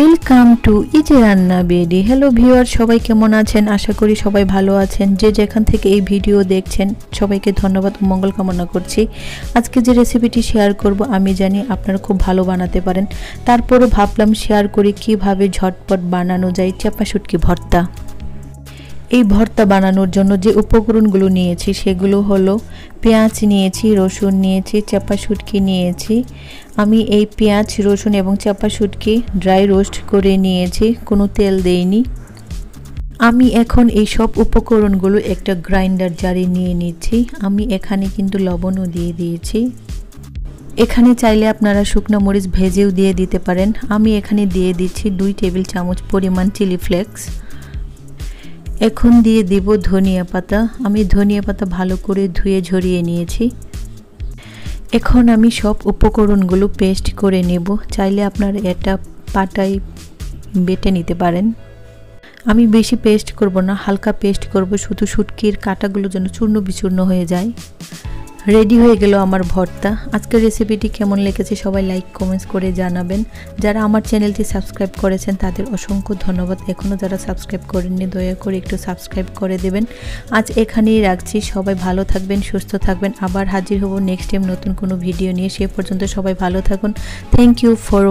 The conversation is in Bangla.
ওয়েলকাম টু ইজে রান্না বেডি হ্যালো ভিউয়ার সবাই কেমন আছেন? আশা করি সবাই ভালো আছেন। যে যেখান থেকে এই ভিডিও দেখছেন, সবাইকে ধন্যবাদ মঙ্গল কামনা করছি। আজকে যে রেসিপিটি শেয়ার করব, আমি জানি আপনারা খুব ভালো বানাতে পারেন। তারপরও ভাবলাম শেয়ার করি, কীভাবে ঝটপট বানানো যায়। চাপা শুটকি ভর্তা। এই ভর্তা বানানোর জন্য যে উপকরণগুলো নিয়েছি সেগুলো হলো পেঁয়াজ নিয়েছি, রসুন নিয়েছি, চাপা শুটকি নিয়েছি। আমি এই পেঁয়াজ, রসুন এবং চাপা শুটকি ড্রাই রোস্ট করে নিয়েছি, কোনো তেল দেইনি। আমি এখন এই সব উপকরণগুলো একটা গ্রাইন্ডার জারে নিয়ে নিচ্ছি। আমি এখানে কিন্তু লবণও দিয়ে দিয়েছি। এখানে চাইলে আপনারা শুকনো মরিচ ভেজেও দিয়ে দিতে পারেন। আমি এখানে দিয়ে দিচ্ছি দুই টেবিল চামচ পরিমাণ চিলি ফ্লেক্স। এখন দিয়ে দিব ধনিয়া পাতা। আমি ধনিয়া পাতা ভালো করে ধুয়ে ঝরিয়ে নিয়েছি। এখন আমি সব উপকরণগুলো পেস্ট করে নেব। চাইলে আপনার এটা পাটাই বেটে নিতে পারেন। আমি বেশি পেস্ট করব না, হালকা পেস্ট করব, শুধু শুটকির কাটাগুলো যেন চূর্ণ বিচূর্ণ হয়ে যায়। রেডি হয়ে গেল আমার ভর্তা। আজকের রেসিপিটি কেমন লেগেছে সবাই লাইক কমেন্টস করে জানাবেন। যারা আমার চ্যানেলটি সাবস্ক্রাইব করেছেন, তাদের অসংখ্য ধন্যবাদ। এখনও যারা সাবস্ক্রাইব করেননি, দয়া করে একটু সাবস্ক্রাইব করে দেবেন। আজ এখানেই রাখছি। সবাই ভালো থাকবেন, সুস্থ থাকবেন। আবার হাজির হব নেক্সট টাইম নতুন কোনো ভিডিও নিয়ে। সে পর্যন্ত সবাই ভালো থাকুন। Thank you for